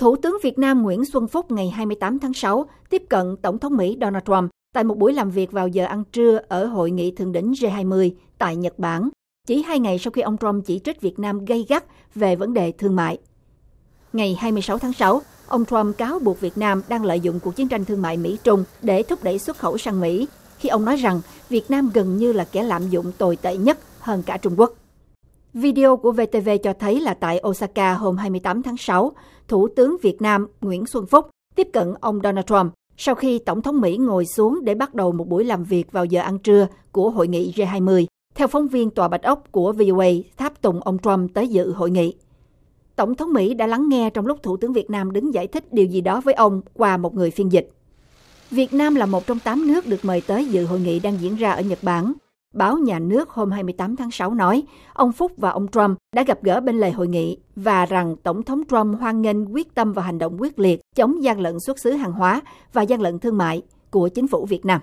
Thủ tướng Việt Nam Nguyễn Xuân Phúc ngày 28 tháng 6 tiếp cận Tổng thống Mỹ Donald Trump tại một buổi làm việc vào giờ ăn trưa ở hội nghị thượng đỉnh G20 tại Nhật Bản, chỉ hai ngày sau khi ông Trump chỉ trích Việt Nam gay gắt về vấn đề thương mại. Ngày 26 tháng 6, ông Trump cáo buộc Việt Nam đang lợi dụng cuộc chiến tranh thương mại Mỹ-Trung để thúc đẩy xuất khẩu sang Mỹ, khi ông nói rằng Việt Nam gần như là kẻ lạm dụng tồi tệ nhất hơn cả Trung Quốc. Video của VTV cho thấy là tại Osaka hôm 28 tháng 6, Thủ tướng Việt Nam Nguyễn Xuân Phúc tiếp cận ông Donald Trump sau khi Tổng thống Mỹ ngồi xuống để bắt đầu một buổi làm việc vào giờ ăn trưa của hội nghị G20. Theo phóng viên Tòa Bạch Ốc của VOA tháp tùng ông Trump tới dự hội nghị. Tổng thống Mỹ đã lắng nghe trong lúc Thủ tướng Việt Nam đứng giải thích điều gì đó với ông qua một người phiên dịch. Việt Nam là một trong tám nước được mời tới dự hội nghị đang diễn ra ở Nhật Bản. Báo Nhà nước hôm 28 tháng 6 nói, ông Phúc và ông Trump đã gặp gỡ bên lề hội nghị và rằng Tổng thống Trump hoan nghênh quyết tâm và hành động quyết liệt chống gian lận xuất xứ hàng hóa và gian lận thương mại của chính phủ Việt Nam.